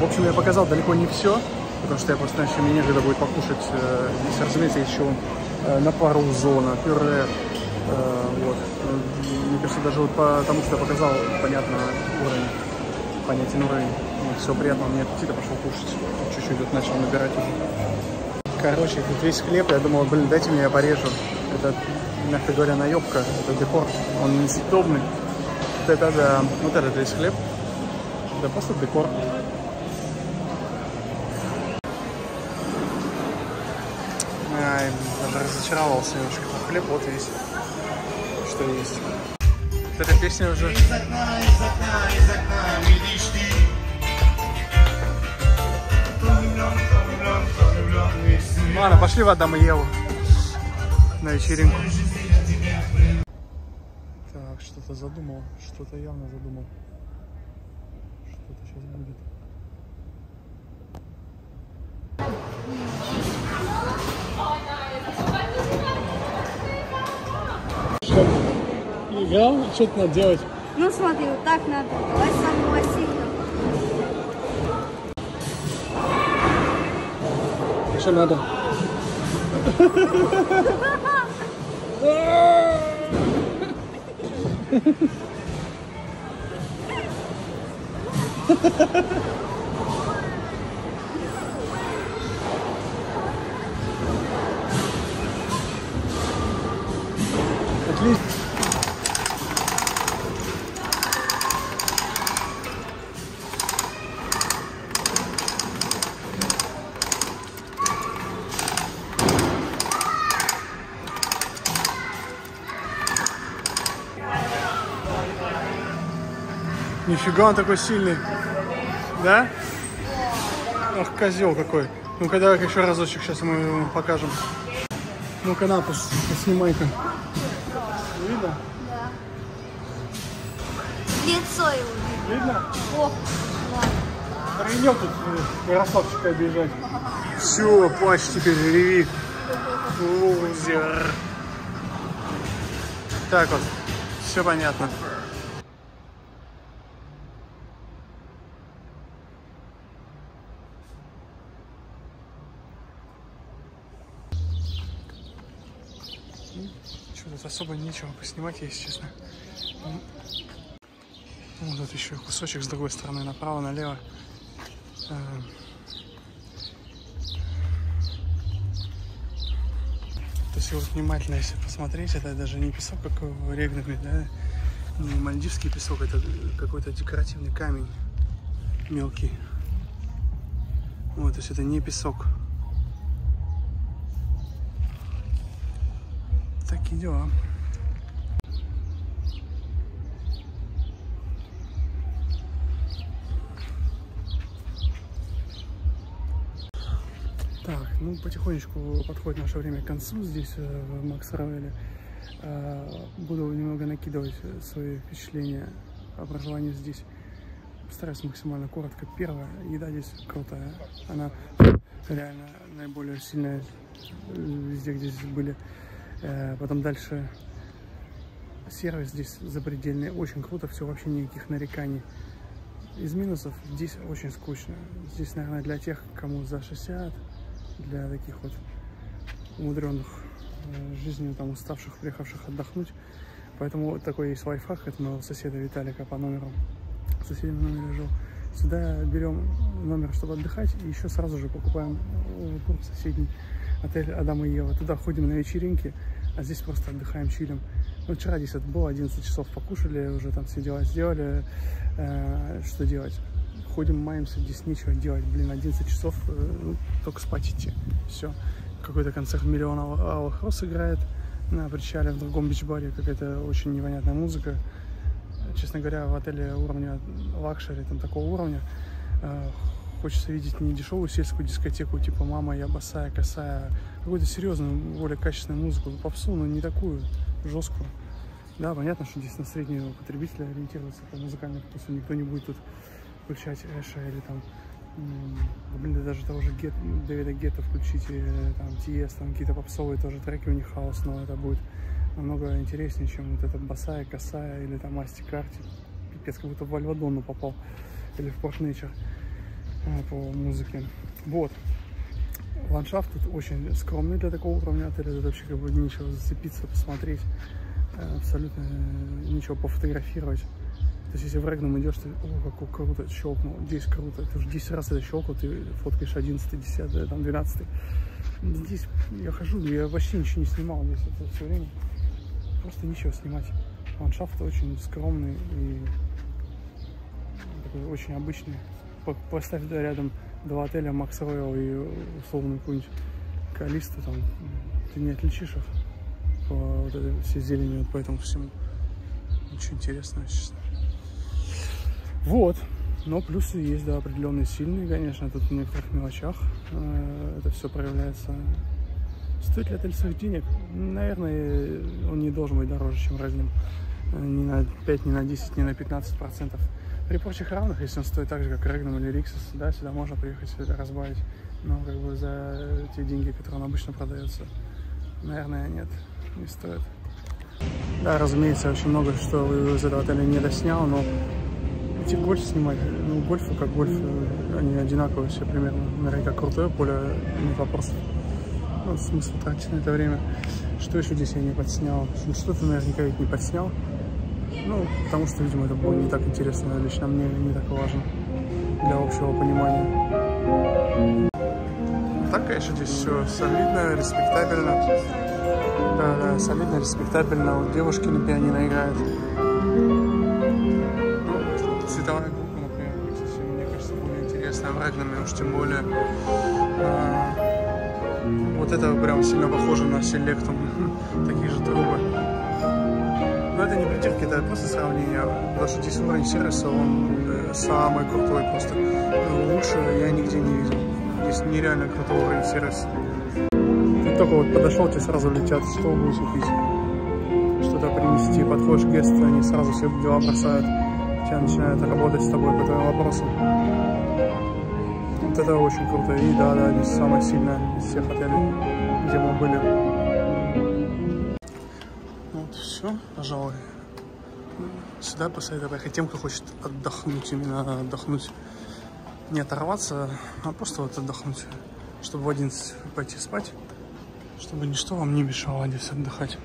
В общем, я показал далеко не все, потому что я просто еще мне некогда будет покушать. Э, Здесь, разумеется, еще э, на пару зона, пюре. э, Вот. Мне кажется, даже вот потому, что я показал, понятно уровень, понятен уровень. Все приятно, мне аппетита пошел кушать. Чуть-чуть вот начал набирать уже. Короче, тут весь хлеб, я думал, блин, дайте мне я порежу. Это, мягко говоря, наебка, это декор, он несъедобный. Вот это, да, вот этот весь хлеб, это просто декор. Ай, даже разочаровался немножко. Хлеб вот весь, что есть. Эта песня уже... Ну ладно, пошли в Адам и Еву на вечеринку. Так, что-то задумал, что-то явно задумал. Что-то сейчас будет. Что? Играл? Что-то надо делать. Ну смотри, вот так надо. Давай самого сильного. Что надо? Ha ha ha ha! Нифига он такой сильный. Да? Ах, козел какой. Ну-ка, давай еще разочек, сейчас мы ему покажем. Ну-ка, на, пос- поснимай-ка. Видно? Лицо его. Видно? О, Рынем тут э, Ярославчика обижать. Все, плачь теперь, реви. Лузер. Так вот, все понятно. тут особо нечего поснимать, если честно. М. Вот тут еще кусочек с другой стороны, направо, налево. Э, То есть вот внимательно, если посмотреть, это даже не песок, как в Регнаме, да, не мальдивский песок, это какой-то декоративный камень мелкий. Вот, то есть это не песок. Такие дела. Так, ну потихонечку подходит наше время к концу здесь, э, в Макс Равеле. Э, Буду немного накидывать э, свои впечатления о проживании здесь. Постараюсь максимально коротко. Первая, еда здесь крутая. Она реально наиболее сильная везде, где здесь были. Э, Потом дальше сервис здесь запредельный. Очень круто, все, вообще никаких нареканий. Из минусов здесь очень скучно. Здесь, наверное, для тех, кому за 60, для таких вот умудренных э, жизнью, там, уставших, приехавших отдохнуть. Поэтому вот такой есть лайфхак от моего соседа Виталика по номеру. В соседнем номере жил. Сюда берем номер, чтобы отдыхать, и еще сразу же покупаем тур соседний отель Адам и Ева. Туда ходим на вечеринки, а здесь просто отдыхаем, чилим. Ну, вчера здесь было, 11 часов покушали, уже там все дела сделали. Э, что делать? Ходим, маемся, здесь нечего делать. Блин, 11 часов, э, ну, только спать идти. Все. Какой-то концерт миллиона алых играет на причале в другом бич-баре. Какая-то очень непонятная музыка. Честно говоря, в отеле уровня лакшери, там такого уровня, э, хочется видеть не дешевую сельскую дискотеку, типа «Мама, я босая, косая», а какую-то серьезную, более качественную музыку, попсу, но не такую жесткую. Да, понятно, что здесь на среднего потребителя ориентироваться по музыкальному вкусу. Никто не будет тут включать Эша или там, блин, да даже того же Гет, Дэвида Гетта включить, или там Тиес, там какие-то попсовые тоже треки у них хаос, но это будет намного интереснее, чем вот эта босая, косая или там Асти Карти. Пипец, как будто в Альвадонну попал или в Порт э, по музыке. Вот. Ландшафт тут очень скромный для такого уровня отеля. Тут вообще как бы нечего зацепиться, посмотреть. Э, Абсолютно э, нечего пофотографировать. То есть, если в Регнум идешь, ты, о, как круто, щелкнул, здесь круто. Ты уже 10 раз это щелкал, ты фоткаешь 11, 10, там, 12. Здесь я хожу, я почти ничего не снимал здесь это все время. Просто нечего снимать. Ландшафт очень скромный и такой очень обычный. По- Поставь рядом два отеля Макс Роял и условно какую-нибудь Калисту, там, ты не отличишь их по вот этой всей зелени, вот по этому всему. Ничего интересного, честно. Вот. Но плюсы есть, да, определенные сильные, конечно, тут в некоторых мелочах э, это все проявляется. Стоит ли отель своих денег? Наверное, он не должен быть дороже, чем Регнум. Э, Ни на 5, ни на 10, ни на 15 процентов. При прочих равных, если он стоит так же, как Регнум или Риксос, да, сюда можно приехать, сюда разбавить. Но как бы за те деньги, которые он обычно продается, наверное, нет, не стоит. Да, разумеется, очень много что из этого отеля не доснял, но идти гольф снимать, ну, гольфы как гольф, э, они одинаковые все примерно. Наверняка крутое поле, нет вопросов. Ну, смысл тратить на это время. Что еще здесь я не подснял? Ну, Что-то наверняка ведь не подснял. Ну, потому что, видимо, это было не так интересно, лично мне не так важно для общего понимания. Так, конечно, здесь все солидно, респектабельно. Да, да, солидно, респектабельно. Вот девушки на пианино играют. Цветовая группа, например, мне кажется, более интересная в Рагнаме, уж тем более. а, вот это прям сильно похоже на селектум. Такие же трубы. Но это не придирки, это просто сравнение. Потому что здесь уровень сервиса, он самый крутой просто. Лучше я нигде не видел. Здесь нереально крутой уровень сервиса. Ты только вот подошел, тебе сразу летят, что будешь купить. Что-то принести. Подходишь к гесту, они сразу все дела бросают. Тебя начинают работать с тобой по твоим вопросам. Вот это очень круто. И да, да, здесь самое сильное из всех отелей, где мы были. Пожалуй. Сюда посоветую поехать тем, кто хочет отдохнуть, именно отдохнуть. Не оторваться, а просто вот отдохнуть. Чтобы в 11 пойти спать, чтобы ничто вам не мешало здесь отдыхать.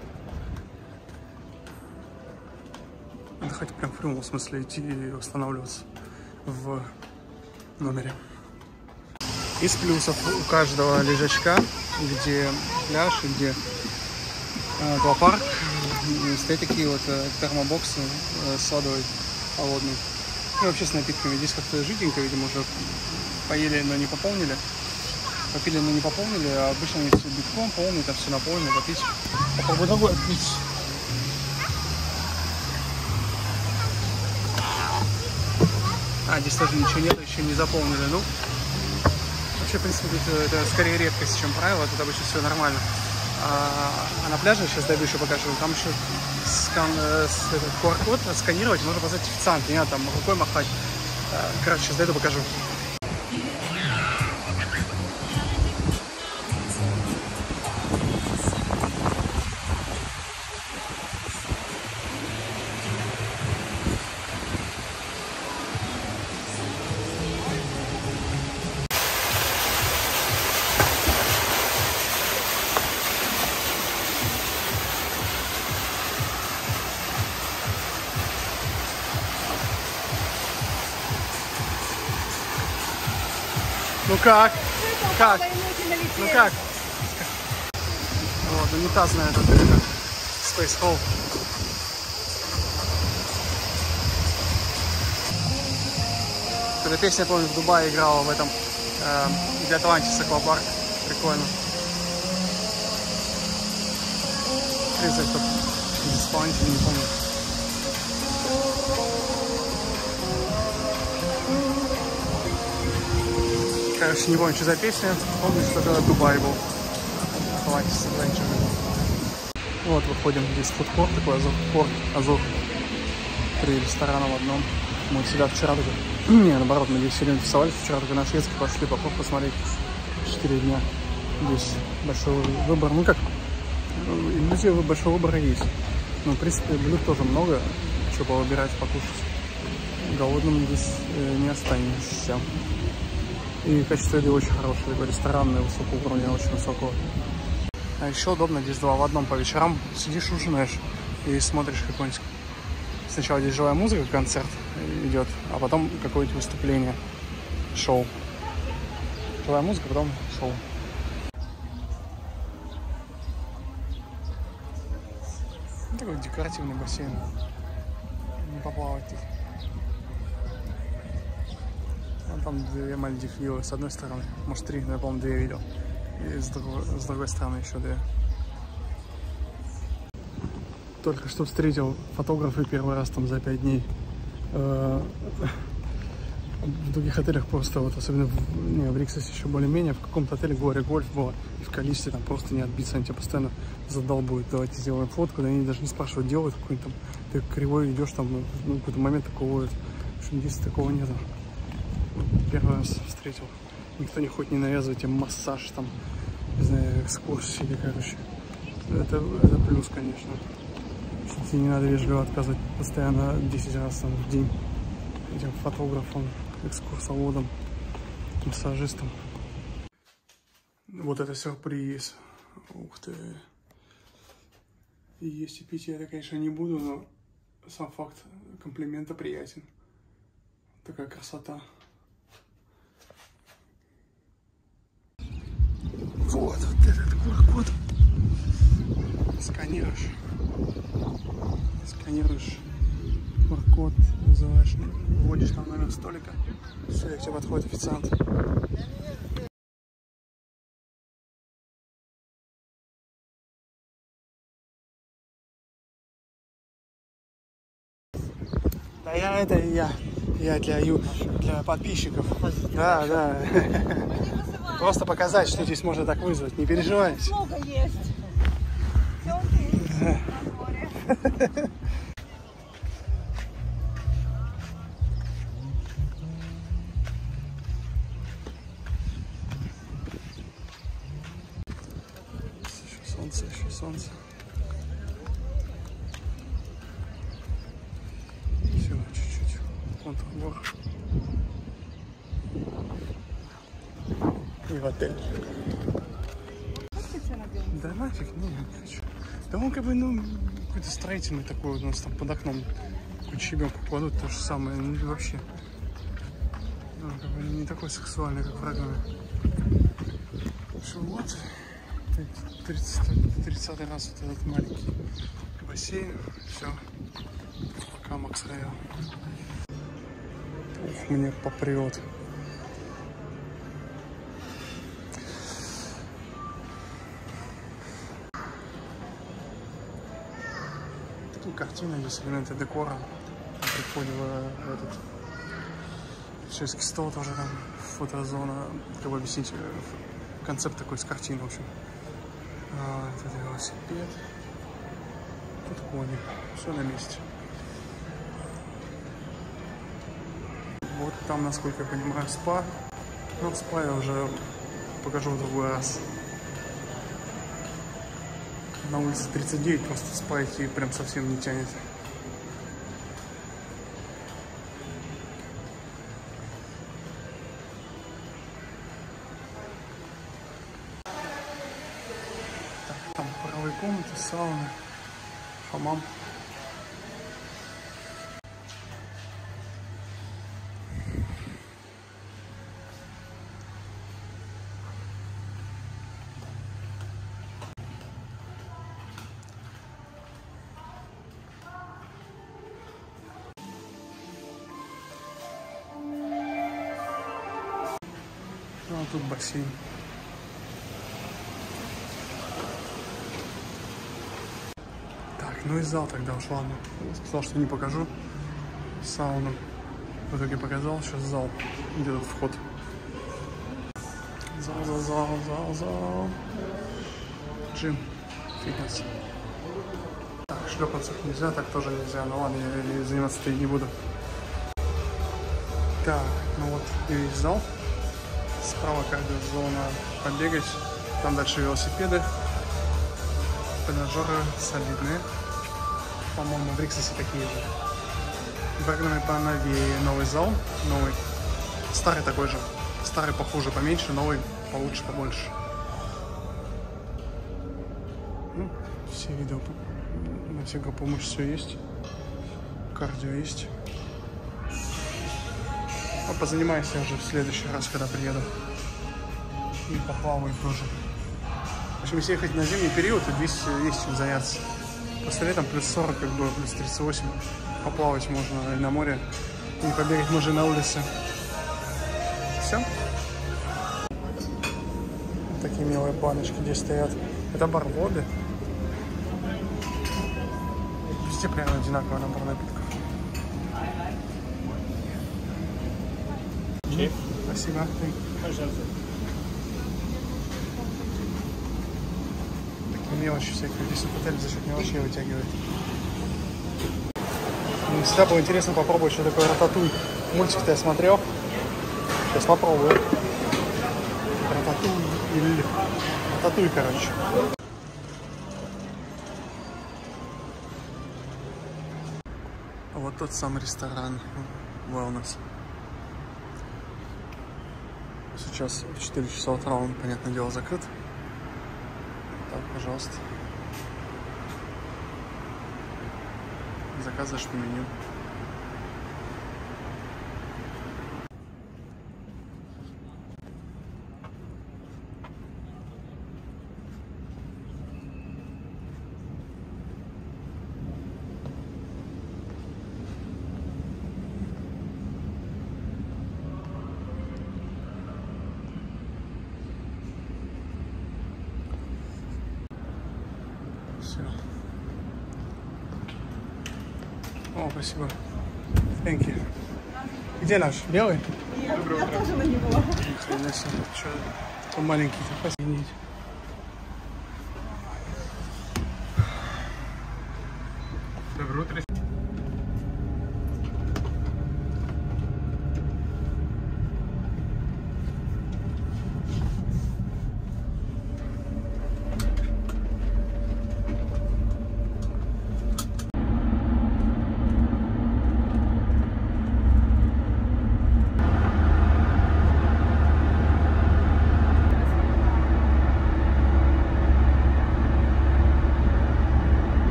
отдыхать прям в прямом смысле, идти и восстанавливаться в номере. Из плюсов у каждого лежачка, где пляж где э, аквапарк, м, стоят такие вот э, термобоксы э, с водой холодной. И вообще с напитками. Здесь как-то жиденько, видимо, уже поели, но не пополнили. Попили, но не пополнили, а обычно они все битком полные, там все наполнено, попить. Попробуй другой открыть. А, здесь тоже ничего нет, еще не заполнили. Ну, вообще, в принципе, тут, э, это скорее редкость, чем правило. Тут обычно все нормально. А, а на пляже, сейчас дойду еще покажу, там еще скан, э, этот, QR-код сканировать, можно позвать официанта, не надо там рукой махать. А, Короче, сейчас дойду покажу. Ну как? Как? Ну как? Вот, унитазная эта дырка. Space Hole. Эта песня, помню, в Дубае играла в этом э, для Атлантис аквапарк. Прикольно. Призрак тут из исполнителя, не помню. Короче, не помню, что за песня. Помню, что это Дубай был. Вот, выходим. Здесь фудкорт такой, Азов порт, Азов. Три ресторана в одном. Мы сюда вчера только... Не, наоборот, мы здесь сегодня тусовались. Вчера только на шведский пошли попов посмотреть. Четыре дня. Здесь большой выбор. Ну как, иллюзия большого выбора есть. Ну, в принципе, блюд тоже много. Что повыбирать, покушать. Голодным здесь э, не останешься. И качество еды очень хорошее, такой ресторанный, высокого уровня, очень высокого. А еще удобно, здесь два в одном по вечерам. Сидишь, ужинаешь и смотришь какой-нибудь... Сначала здесь живая музыка, концерт идет, а потом какое-нибудь выступление, шоу. Живая музыка, потом шоу. Ну, Такой декоративный бассейн. Не поплавать тут. Вон там две Мальдив с одной стороны. Может три, но я, по-моему, две видел. И с другой, с другой стороны еще две. Только что встретил фотографа первый раз там за пять дней. Э, В других отелях просто, вот особенно в, не, в Риксосе еще более-менее, в каком-то отеле горе гольф было, и в количестве там просто не отбиться, они тебя постоянно задолбуют, давайте сделаем фотку, да они даже не спрашивают, делают какой-то там, ты кривой идешь там, ну, в какой-то момент такого. В общем, здесь такого нету. Первый раз встретил. Никто не хочет не навязывать тебе массаж, там, не знаю, экскурсии короче. Это, это плюс, конечно. Что тебе не надо вежливо отказывать постоянно 10 раз там, в день этим фотографам, экскурсоводам, массажистам. Вот это сюрприз. Ух ты. Есть и пить я это, конечно, не буду, но сам факт комплимента приятен. Такая красота. Вот, вот этот QR-код. Сканируешь. Сканируешь QR-код, называешь, вводишь там номер столика. Все, к тебе подходит официант. Да я это я. Я для, ю- для подписчиков. Да, да. Просто показать, что здесь можно так вызвать. Не переживайте. Много есть. Солнце, еще солнце. Все, чуть-чуть. Контур гор. И в отель. Да нафиг, не, не хочу. Да он как бы, ну, какой-то строительный такой у нас там под окном ключи бы кладут то же самое. Ну, вообще. Ну, как бы не такой сексуальный, как в. В общем, вот. 30, 30 раз вот этот маленький бассейн. Все. Пока Макс Роял. Ух, мне попрет. Картины, здесь элементы декора. Там При входе в, в этот шведский стол тоже там фотозона. Как бы объяснить э, концепт такой с картин, в общем. А, это велосипед. Тут кони. Все на месте. Вот там, насколько я понимаю, спа. Но спа я уже покажу в другой раз. На улице 39 просто спа идти прям совсем не тянет. Там паровые комнаты, сауны, хамам. Бассейн. Так, ну и зал тогда уж, ладно. Сказал, что не покажу сауну. В итоге показал, сейчас зал. Где тут вход? Зал, зал, зал, зал, зал. Джим. Фитнес. Так, шлепаться нельзя, так тоже нельзя. Ну ладно, я, я заниматься-то и не буду. Так, ну вот и весь зал. Справа кардиозона побегать. Там дальше велосипеды. Тренажеры солидные. По-моему, в Риксосе такие же. В Бергнаме поновее новый зал. Новый. Старый такой же. Старый похуже, поменьше, новый получше, побольше. Ну, все видео на мышц все есть. Кардио есть. А позанимаюсь я уже в следующий раз, когда приеду. И поплаваю тоже. В общем, если ехать на зимний период, то здесь есть чем заняться. Просто летом плюс 40, как бы, плюс 38. Поплавать можно и на море. И побегать можно и на улице. Все. Такие милые баночки здесь стоят. Это бар воды. Везде примерно одинаковый набор напитков. Спасибо. Такие мелочи всякие. Здесь в отеле за счет мелочей вытягивает. Всегда было интересно попробовать, что такое рататуй. Мультик-то я смотрел. Сейчас попробую. Рататуй или... Рататуй, короче. Вот тот самый ресторан Wellness. Сейчас в 4 часа утра он, понятное дело, закрыт. Пожалуйста. Заказываешь по меню. Все. О, спасибо. Thank you. Где наш? Белый? Нет, я тоже на него. Себе. Он маленький. Спасибо. Доброе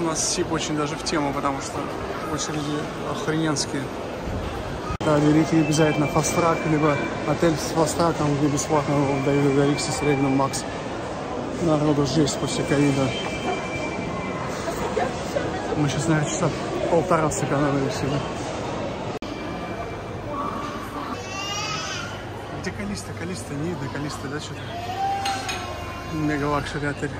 У нас СИП очень даже в тему, потому что очереди охрененские. Да, берите обязательно фастрак, либо отель с фастраком, где бесплатно дают до Рикса среднем макс. Народу жесть после ковида. Мы сейчас, наверное, часа полтора сэкономили себе. Где Калиста? Калиста не видно, Калиста, да, что-то? Мега лакшери отель.